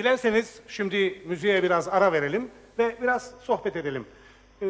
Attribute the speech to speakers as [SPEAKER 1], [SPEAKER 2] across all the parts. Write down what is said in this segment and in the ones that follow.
[SPEAKER 1] Dilerseniz şimdi müziğe biraz ara verelim ve biraz sohbet edelim. Ee,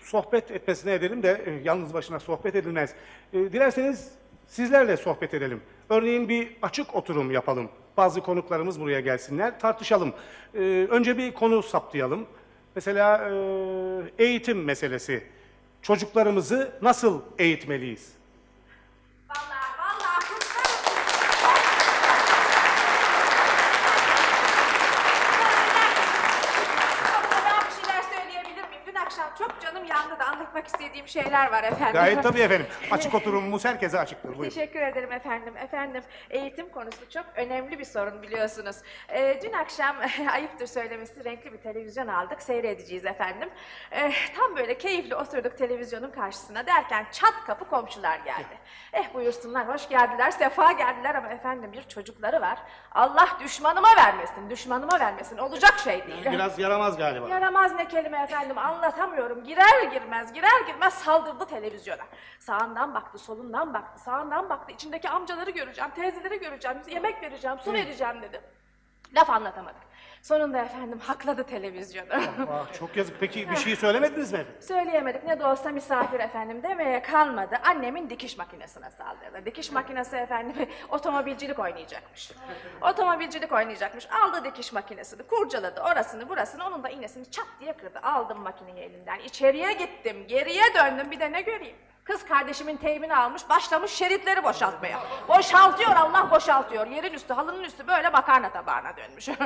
[SPEAKER 1] sohbet etmesine edelim de e, yalnız başına sohbet edilmez. Ee, dilerseniz sizlerle sohbet edelim. Örneğin bir açık oturum yapalım. Bazı konuklarımız buraya gelsinler, tartışalım. Ee, önce bir konu saptayalım. Mesela e, eğitim meselesi. Çocuklarımızı nasıl eğitmeliyiz?
[SPEAKER 2] Vallahi vallahi Ben bir şeyler söyleyebilir miyim? Dün akşam çok canım yandı da anlatmak istediğim şeyler var efendim.
[SPEAKER 1] Gayet tabii efendim. Açık oturumumuz herkese açıktır. Buyurun.
[SPEAKER 2] Teşekkür ederim efendim. Efendim eğitim konusu çok önemli bir sorun biliyorsunuz. Ee, dün akşam ayıptır söylemesi renkli bir televizyon aldık. Seyredeceğiz efendim. Ee, tam böyle keyifli oturduk televizyonun karşısına derken çat kapı komşular geldi. Eh buyursunlar hoş geldiler sefa geldiler ama efendim bir çocukları var. Allah düşmanıma vermesin düşmanıma vermesin olacak şey değil.
[SPEAKER 1] Biraz yaramaz galiba.
[SPEAKER 2] Yaramaz ne kelime efendim anlatamıyorum. Girer girmez girer girmez saldırdı televizyona. Sağından baktı solundan baktı sağından baktı içindeki amcaları göreceğim teyzeleri göreceğim yemek vereceğim su vereceğim dedi. Laf anlatamadık. Sonunda efendim hakladı televizyonu.
[SPEAKER 1] Ah, çok yazık. Peki bir şey söylemediniz mi efendim?
[SPEAKER 2] Söyleyemedik ne de olsa misafir efendim demeye kalmadı. Annemin dikiş makinesine saldırdı. Dikiş makinesi efendim otomobilcilik oynayacakmış. Otomobilcilik oynayacakmış. Aldı dikiş makinesini kurcaladı orasını burasını onun da iğnesini çat diye kırdı. Aldım makineyi elinden içeriye gittim geriye döndüm bir de ne göreyim. Kız kardeşimin teybini almış başlamış şeritleri boşaltmaya. Boşaltıyor Allah boşaltıyor. Yerin üstü halının üstü böyle makarna tabağına dönmüş.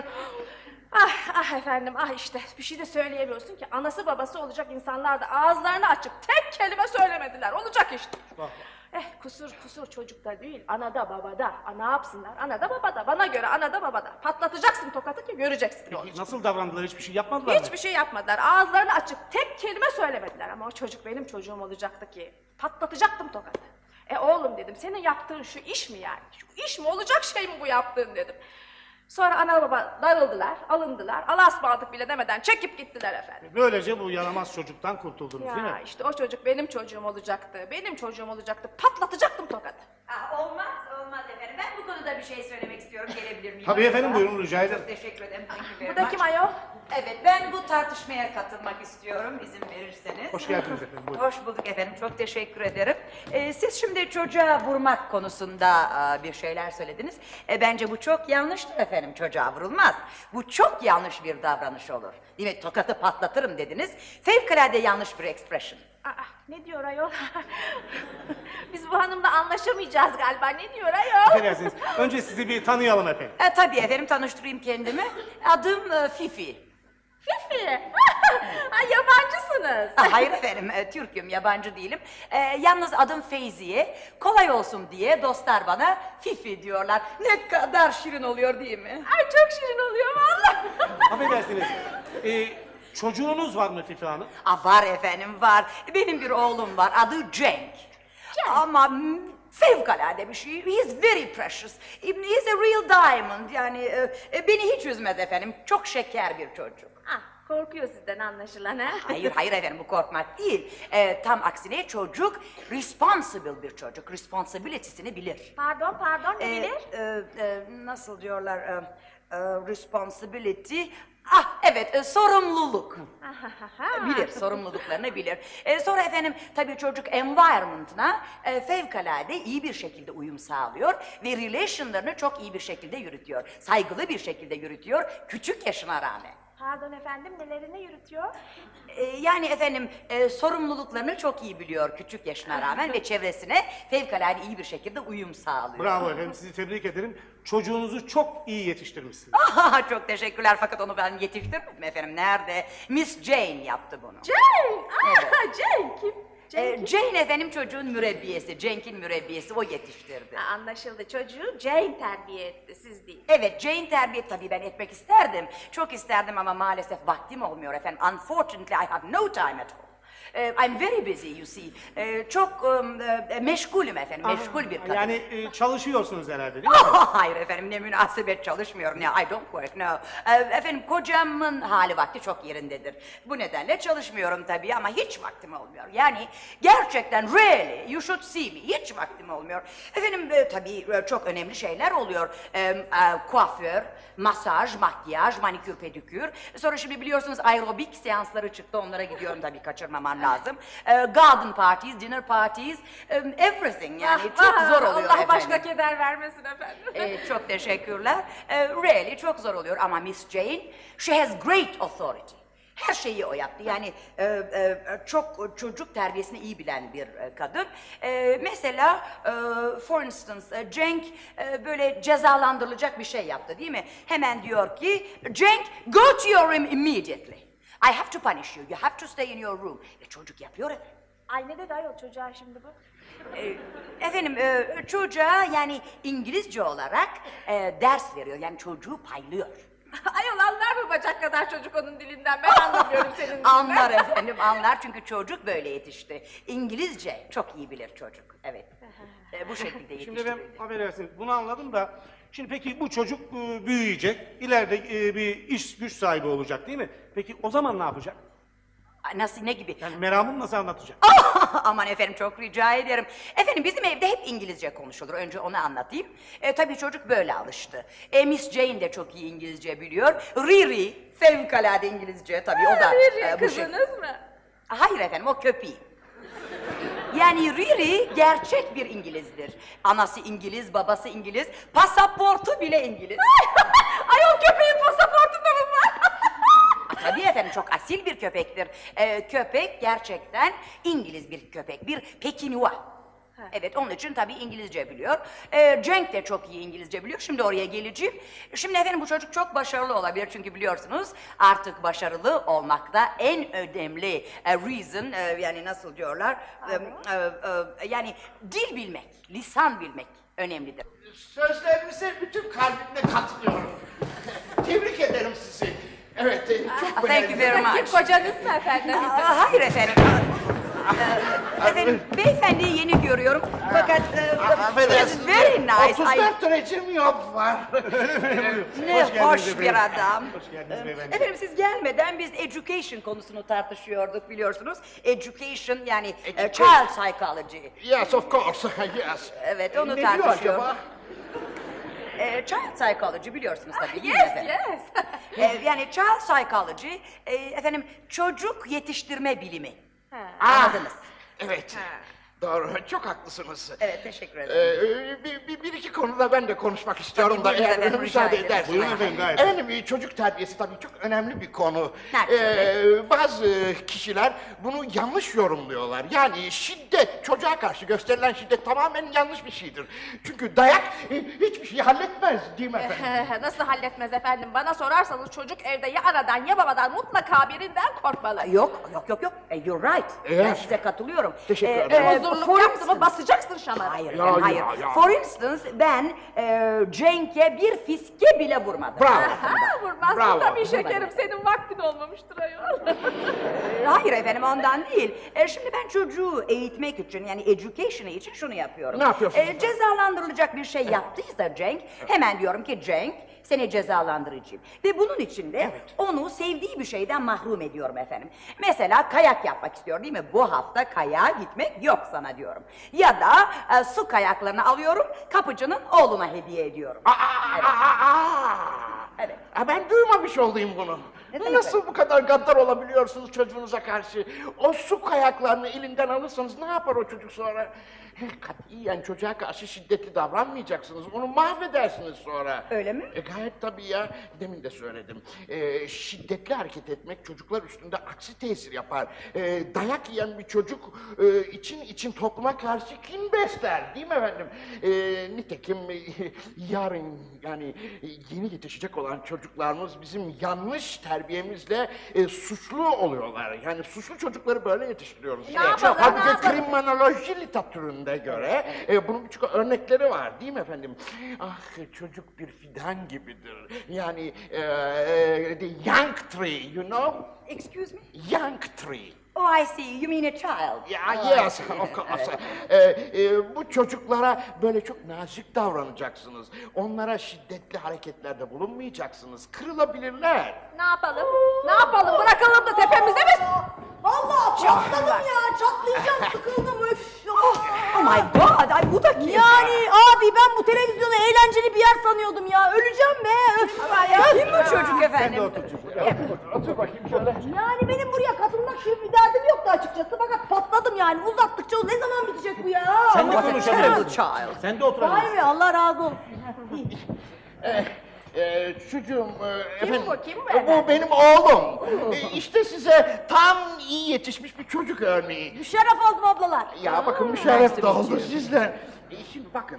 [SPEAKER 2] Ah ah efendim ah işte bir şey de söyleyemiyorsun ki anası babası olacak insanlar da ağızlarını açıp tek kelime söylemediler olacak işte. Eh kusur kusur çocukta değil anada babada. Aa, ne yapsınlar anada babada bana göre anada babada. Patlatacaksın tokatı ki göreceksin. olacak.
[SPEAKER 1] Peki nasıl davrandılar? Hiçbir şey yapmadılar mı?
[SPEAKER 2] Hiçbir şey yapmadılar ağızlarını açıp tek kelime söylemediler ama o çocuk benim çocuğum olacaktı ki patlatacaktım tokatı. E oğlum dedim senin yaptığın şu iş mi yani? Şu iş mi olacak şey mi bu yaptığın dedim. Sonra ana baba darıldılar, alındılar. Alasmadık bile demeden çekip gittiler efendim.
[SPEAKER 1] Böylece bu yaramaz çocuktan kurtuldunuz değil
[SPEAKER 2] Ya
[SPEAKER 1] mi?
[SPEAKER 2] işte o çocuk benim çocuğum olacaktı. Benim çocuğum olacaktı. Patlatacaktım tokatı.
[SPEAKER 3] Aa, olmaz, olmaz efendim. Ben bu konuda bir şey söylemek istiyorum. Gelebilir miyim?
[SPEAKER 1] Tabii efendim, buyurun, rica ederim.
[SPEAKER 3] Çok teşekkür ederim.
[SPEAKER 2] Bu da kim ayol?
[SPEAKER 3] Evet, ben bu tartışmaya katılmak istiyorum izin verirseniz.
[SPEAKER 1] Hoş geldiniz efendim. Buyurun.
[SPEAKER 3] Hoş bulduk efendim, çok teşekkür ederim. Ee, siz şimdi çocuğa vurmak konusunda aa, bir şeyler söylediniz. E, bence bu çok yanlıştır efendim, çocuğa vurulmaz. Bu çok yanlış bir davranış olur. Değil mi? Tokatı patlatırım dediniz. Fevkalade yanlış bir expression.
[SPEAKER 2] Aa, ne diyor ayol? Biz bu hanımla anlaşamayacağız galiba. Ne diyor ayol?
[SPEAKER 1] Affedersiniz. Önce sizi bir tanıyalım efendim.
[SPEAKER 3] E, tabii efendim, tanıştırayım kendimi. Adım e, Fifi.
[SPEAKER 2] Fifi. Ay yabancısınız.
[SPEAKER 3] Ah, Hayır efendim, e, Türk'üm, yabancı değilim. E, yalnız adım Feyziye. Kolay olsun diye dostlar bana Fifi diyorlar. Ne kadar şirin oluyor değil mi?
[SPEAKER 2] Ay çok şirin oluyor vallahi.
[SPEAKER 1] Affedersiniz. Ee, çocuğunuz var mı Fifi Hanım?
[SPEAKER 3] Ah, var efendim, var. Benim bir oğlum var, adı Cenk. Ama mm, fevkalade bir şey. He is very precious. He is a real diamond. Yani e, e, beni hiç üzmez efendim. Çok şeker bir çocuk.
[SPEAKER 2] Ah, korkuyor sizden anlaşılan ha.
[SPEAKER 3] Hayır hayır efendim bu korkmak değil. Ee, tam aksine çocuk responsible bir çocuk. Responsibility'sini bilir.
[SPEAKER 2] Pardon pardon ne
[SPEAKER 3] Ee,
[SPEAKER 2] bilir?
[SPEAKER 3] e, e, nasıl diyorlar? E, e, responsibility. Ah evet e, sorumluluk.
[SPEAKER 2] Ahahaha.
[SPEAKER 3] bilir sorumluluklarını bilir. E, sonra efendim tabii çocuk environment'ına e, fevkalade iyi bir şekilde uyum sağlıyor ve relationlarını çok iyi bir şekilde yürütüyor. Saygılı bir şekilde yürütüyor küçük yaşına rağmen.
[SPEAKER 2] Pardon efendim nelerini yürütüyor?
[SPEAKER 3] Ee, yani efendim e, sorumluluklarını çok iyi biliyor küçük yaşına rağmen ve çevresine fevkalade iyi bir şekilde uyum sağlıyor.
[SPEAKER 1] Bravo efendim. Sizi tebrik ederim. Çocuğunuzu çok iyi yetiştirmişsiniz.
[SPEAKER 3] Ah, çok teşekkürler fakat onu ben yetiştirmedim efendim. Nerede? Miss Jane yaptı bunu.
[SPEAKER 2] Jane! Aa, Jane kim? Jane
[SPEAKER 3] Ee? Jane efendim çocuğun mürebbiyesi, Cenk'in mürebbiyesi o yetiştirdi.
[SPEAKER 2] Ha, anlaşıldı çocuğu Jane terbiye etti siz değil.
[SPEAKER 3] Evet, Jane terbiye tabii ben etmek isterdim. Çok isterdim ama maalesef vaktim olmuyor efendim. Unfortunately I have no time at all. E, I'm very busy you see. E, çok um, e, meşgulüm efendim, meşgul bir kadın.
[SPEAKER 1] Yani e, çalışıyorsunuz herhalde değil mi?
[SPEAKER 3] Oh, hayır efendim ne münasebet çalışmıyorum. No, I don't work, no. E, efendim kocamın hali vakti çok yerindedir. Bu nedenle çalışmıyorum tabii ama hiç vaktim olmuyor. Yani gerçekten really you should see me. Hiç vaktim olmuyor. Efendim e, tabii e, çok önemli şeyler oluyor. E, e, kuaför, masaj, makyaj, manikür, pedikür. Sonra şimdi biliyorsunuz aerobik seansları çıktı. Onlara gidiyorum tabii kaçırmamam lazım. E, garden parties, dinner parties, everything yani çok
[SPEAKER 2] Ah,
[SPEAKER 3] zor oluyor
[SPEAKER 2] Allah
[SPEAKER 3] efendim.
[SPEAKER 2] başka keder vermesin efendim.
[SPEAKER 3] Ee, çok teşekkürler. Ee, really çok zor oluyor ama Miss Jane, she has great authority. Her şeyi o yaptı. Yani e, e, çok çocuk terbiyesini iyi bilen bir e, kadın. E, mesela, e, for instance, e, Cenk e, böyle cezalandırılacak bir şey yaptı değil mi? Hemen diyor ki, Cenk, go to your room immediately. I have to punish you. You have to stay in your room. Ve çocuk yapıyor.
[SPEAKER 2] Ay ne dedi ayol çocuğa şimdi bu?
[SPEAKER 3] Ee, Efendim e, çocuğa yani İngilizce olarak e, ders veriyor. Yani çocuğu paylıyor.
[SPEAKER 2] ayol anlar mı bacak kadar çocuk onun dilinden? Ben anlamıyorum senin dilinden.
[SPEAKER 3] Anlar efendim anlar çünkü çocuk böyle yetişti. İngilizce çok iyi bilir çocuk. Evet. E, bu şekilde yetişti.
[SPEAKER 1] Şimdi ben
[SPEAKER 3] böyle.
[SPEAKER 1] affedersiniz bunu anladım da şimdi peki bu çocuk e, büyüyecek, ileride e, bir iş güç sahibi olacak değil mi? Peki o zaman ne yapacak?
[SPEAKER 3] Nasıl ne gibi?
[SPEAKER 1] Yani meramını nasıl anlatacak?
[SPEAKER 3] Ah, Aman efendim çok rica ederim. Efendim bizim evde hep İngilizce konuşulur. Önce onu anlatayım. E, tabii çocuk böyle alıştı. E, Miss Jane de çok iyi İngilizce biliyor. Riri fevkalade İngilizce tabii o da.
[SPEAKER 2] Riri
[SPEAKER 3] e, bu şey-
[SPEAKER 2] kızınız mı?
[SPEAKER 3] Hayır efendim o köpeği. Yani Riri gerçek bir İngilizdir. Anası İngiliz, babası İngiliz, pasaportu bile İngiliz.
[SPEAKER 2] Ayol köpeğin pasaportunda mı var?
[SPEAKER 3] Tabii efendim çok asil bir köpektir. Ee, köpek gerçekten İngiliz bir köpek, bir Evet onun için tabii İngilizce biliyor. Ee, Cenk de çok iyi İngilizce biliyor. Şimdi oraya geleceğim. Şimdi efendim bu çocuk çok başarılı olabilir çünkü biliyorsunuz artık başarılı olmakta en önemli e, reason e, yani nasıl diyorlar e, e, e, yani dil bilmek, lisan bilmek önemlidir.
[SPEAKER 4] Sözlerinize bütün kalbimle katılıyorum. Tebrik ederim sizi. Evet, çok
[SPEAKER 3] Thank you
[SPEAKER 4] önemli.
[SPEAKER 3] very
[SPEAKER 2] Kim
[SPEAKER 3] much.
[SPEAKER 2] kocanız mı efendim?
[SPEAKER 3] Aa, hayır efendim. Efendim beyefendiyi yeni görüyorum fakat e,
[SPEAKER 4] Affedersiniz.
[SPEAKER 3] it's very nice. Ay,
[SPEAKER 4] 34 derecem yok var.
[SPEAKER 3] ne
[SPEAKER 1] Hoş
[SPEAKER 3] bir adam.
[SPEAKER 1] Hoş geldiniz beyefendi.
[SPEAKER 3] Efendim siz gelmeden biz education konusunu tartışıyorduk biliyorsunuz. Education yani e,
[SPEAKER 4] Education.
[SPEAKER 3] child psychology.
[SPEAKER 4] yes, of course, yes.
[SPEAKER 3] Evet onu tartışıyorduk. Ee, child psychology biliyorsunuz tabii değil mi
[SPEAKER 2] yes yes.
[SPEAKER 3] Ee, yani child psychology e, efendim çocuk yetiştirme bilimi.
[SPEAKER 4] Ah,
[SPEAKER 3] Anladınız.
[SPEAKER 4] Evet. Doğru, çok haklısınız.
[SPEAKER 3] Evet teşekkür ederim.
[SPEAKER 4] Ee, bir, bir, bir iki konuda ben de konuşmak istiyorum
[SPEAKER 3] Tabii,
[SPEAKER 4] da eğer
[SPEAKER 3] efendim,
[SPEAKER 4] müsaade ederseniz.
[SPEAKER 1] Buyurun efendim, gayet.
[SPEAKER 4] Efendim çocuk terbiyesi tabii çok önemli bir konu. Ee, bazı kişiler bunu yanlış yorumluyorlar. Yani şiddet, çocuğa karşı gösterilen şiddet tamamen yanlış bir şeydir. Çünkü dayak e, hiçbir şey halletmez değil mi efendim?
[SPEAKER 2] Nasıl halletmez efendim? Bana sorarsanız çocuk evde ya anadan ya babadan mutlaka birinden korkmalı.
[SPEAKER 3] Yok, yok, yok, yok. E, you're right. Ben
[SPEAKER 4] Evet.
[SPEAKER 3] size katılıyorum.
[SPEAKER 4] Teşekkür
[SPEAKER 3] E,
[SPEAKER 4] ederim.
[SPEAKER 3] e,
[SPEAKER 2] Huzurluk
[SPEAKER 3] for
[SPEAKER 2] yaptı mı
[SPEAKER 3] instance-
[SPEAKER 2] basacaksın şamarı.
[SPEAKER 3] Hayır,
[SPEAKER 4] Ya,
[SPEAKER 3] efendim, hayır.
[SPEAKER 4] ya, ya.
[SPEAKER 3] For instance, ben e, Cenk'e bir fiske bile vurmadım.
[SPEAKER 4] Bravo.
[SPEAKER 2] Ha vurmazsın
[SPEAKER 4] Bravo.
[SPEAKER 2] tabii şekerim. Senin vaktin olmamıştır ayol.
[SPEAKER 3] E, hayır efendim ondan değil. E, şimdi ben çocuğu eğitmek için yani education için şunu yapıyorum.
[SPEAKER 4] Ne yapıyorsunuz?
[SPEAKER 3] E, cezalandırılacak bir şey yaptıysa Cenk, hemen diyorum ki Cenk seni cezalandıracağım. Ve bunun için de onu sevdiği bir şeyden mahrum ediyorum efendim. Mesela kayak yapmak istiyor değil mi? Bu hafta kayağa gitmek yok sana diyorum. Ya da e, su kayaklarını alıyorum, kapıcının oğluna hediye ediyorum.
[SPEAKER 4] Aa, aa, aa.
[SPEAKER 3] Evet.
[SPEAKER 4] Ha, ben duymamış olayım bunu.
[SPEAKER 3] Neden
[SPEAKER 4] Nasıl bu kadar gaddar olabiliyorsunuz çocuğunuza karşı? O su kayaklarını elinden alırsanız ne yapar o çocuk sonra? Katiyen çocuğa karşı şiddetli davranmayacaksınız. Onu mahvedersiniz sonra.
[SPEAKER 3] Öyle mi?
[SPEAKER 4] E, gayet tabii ya. Demin de söyledim. E, şiddetli hareket etmek çocuklar üstünde aksi tesir yapar. E, dayak yiyen bir çocuk e, için için topluma karşı kim besler değil mi efendim? E, nitekim e, yarın yani yeni yetişecek olan çocuklarımız bizim yanlış terbiyemizle e, suçlu oluyorlar. Yani suçlu çocukları böyle yetiştiriyoruz.
[SPEAKER 2] Ne yapalım,
[SPEAKER 4] Halbuki kriminoloji literatürüne göre e, bunun birçok örnekleri var değil mi efendim? Ah çocuk bir fidan gibidir. Yani e, e, the young tree you know?
[SPEAKER 3] Excuse me?
[SPEAKER 4] Young tree.
[SPEAKER 3] Oh I see, you mean a child.
[SPEAKER 4] Ya
[SPEAKER 3] Oh,
[SPEAKER 4] yes, of course. Ee, e, bu çocuklara böyle çok nazik davranacaksınız. Onlara şiddetli hareketlerde bulunmayacaksınız. Kırılabilirler.
[SPEAKER 2] Ne yapalım? Ne yapalım? Bırakalım da tepemize mi?
[SPEAKER 5] Vallahi çatladım ya, çatlayacağım, sıkıldım öf.
[SPEAKER 3] Oh my god, ay bu da kim?
[SPEAKER 5] Yani abi ben bu televizyonu eğlenceli bir yer sanıyordum ya, öleceğim be. Öf.
[SPEAKER 3] Kim bu çocuk
[SPEAKER 1] Sen de
[SPEAKER 3] efendim?
[SPEAKER 1] otur çocuğum.
[SPEAKER 4] Otur bakayım şöyle.
[SPEAKER 5] Yani benim buraya katılmak gibi bir derdim yoktu açıkçası fakat patladım yani uzattıkça ne zaman bitecek bu ya?
[SPEAKER 1] Sen de konuşabilirsin.
[SPEAKER 3] child.
[SPEAKER 1] Sen de otur.
[SPEAKER 5] Vay be Allah razı olsun.
[SPEAKER 4] Ee, çocuğum, e, efendim,
[SPEAKER 2] bu, kim bu efendim?
[SPEAKER 4] bu benim oğlum. E, işte size tam iyi yetişmiş bir çocuk örneği.
[SPEAKER 5] Müşerref oldum ablalar.
[SPEAKER 4] Ya bakın müşerref de oldu sizler. E, şimdi bakın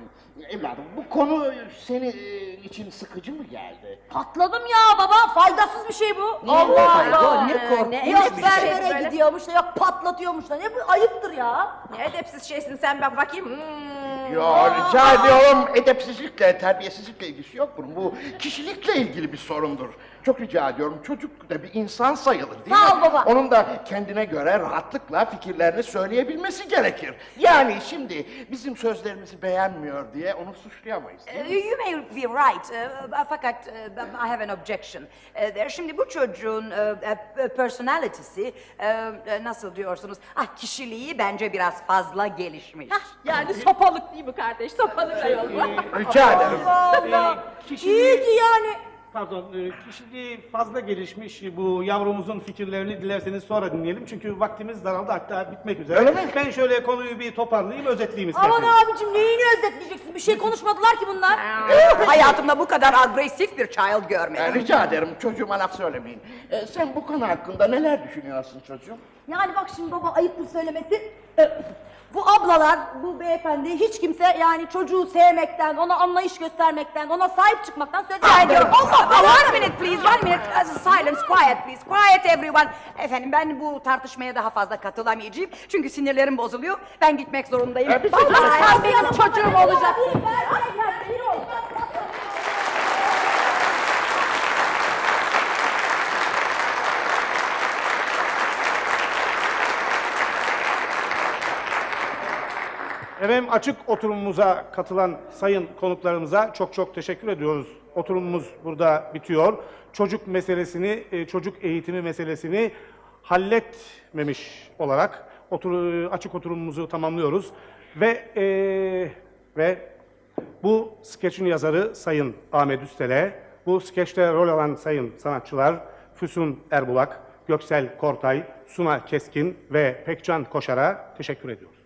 [SPEAKER 4] evladım bu konu senin e, için sıkıcı mı geldi?
[SPEAKER 5] Patladım ya baba faydasız bir şey bu. Allah
[SPEAKER 3] my God,
[SPEAKER 5] Allah.
[SPEAKER 3] ne korkunç
[SPEAKER 2] ne
[SPEAKER 5] Yok
[SPEAKER 2] bir
[SPEAKER 5] berbere
[SPEAKER 2] şey böyle.
[SPEAKER 5] gidiyormuş da yok patlatıyormuş da ne bu ayıptır ya.
[SPEAKER 2] Ne edepsiz şeysin sen bak bakayım. Hmm.
[SPEAKER 4] Ya rica ediyorum edepsizlikle, terbiyesizlikle ilgisi yok bunun. Bu kişilikle ilgili bir sorundur. Çok rica ediyorum çocuk da bir insan sayılır değil
[SPEAKER 5] Sağ
[SPEAKER 4] mi?
[SPEAKER 5] ol baba.
[SPEAKER 4] Onun da kendine göre rahatlıkla fikirlerini söyleyebilmesi gerekir. Yani şimdi bizim sözlerimizi beğenmiyor diye onu suçlayamayız. değil mi?
[SPEAKER 3] Uh, You may be right, uh, fakat uh, I have an objection. Uh. Şimdi bu çocuğun uh, personality'si, uh, uh, nasıl diyorsunuz, ah kişiliği bence biraz fazla gelişmiş.
[SPEAKER 2] Yani sopalık değil mi kardeş? Sopalık da yok mu?
[SPEAKER 4] Rica ederim.
[SPEAKER 5] Allah.
[SPEAKER 1] Ee, kişiliği-
[SPEAKER 5] İyi ki yani.
[SPEAKER 1] Pardon, e, kişiliği fazla gelişmiş bu yavrumuzun fikirlerini dilerseniz sonra dinleyelim. Çünkü vaktimiz daraldı hatta bitmek üzere.
[SPEAKER 4] Öyle mi?
[SPEAKER 1] Ben şöyle konuyu bir toparlayayım, özetleyeyim
[SPEAKER 5] Aman
[SPEAKER 1] isterseniz.
[SPEAKER 5] abicim neyini özetleyeceksin? Bir şey konuşmadılar ki bunlar.
[SPEAKER 3] Hayatımda bu kadar agresif bir child
[SPEAKER 4] Ee,
[SPEAKER 3] görmedim.
[SPEAKER 4] rica ederim çocuğuma laf söylemeyin. Ee, sen bu konu hakkında neler düşünüyorsun çocuğum?
[SPEAKER 5] Yani bak şimdi baba ayıptır söylemesi. e, Bu ablalar, bu beyefendi hiç kimse yani çocuğu sevmekten, ona anlayış göstermekten, ona sahip çıkmaktan söz
[SPEAKER 3] Rica ediyorum.
[SPEAKER 5] etmiyor.
[SPEAKER 3] Allah, one minute please, one minute. Uh, silence, quiet please, quiet everyone. Efendim ben bu tartışmaya daha fazla katılamayacağım. Çünkü sinirlerim bozuluyor. Ben gitmek zorundayım.
[SPEAKER 4] Ee, biz-
[SPEAKER 3] Vallahi sen benim çocuğum olacak.
[SPEAKER 1] Efendim açık oturumumuza katılan sayın konuklarımıza çok çok teşekkür ediyoruz. Oturumumuz burada bitiyor. Çocuk meselesini, e, çocuk eğitimi meselesini halletmemiş olarak otur, açık oturumumuzu tamamlıyoruz. Ve e, ve bu skeçin yazarı Sayın Ahmet Üstel'e, bu skeçte rol alan sayın sanatçılar Füsun Erbulak, Göksel Kortay, Suna Keskin ve Pekcan Koşar'a teşekkür ediyoruz.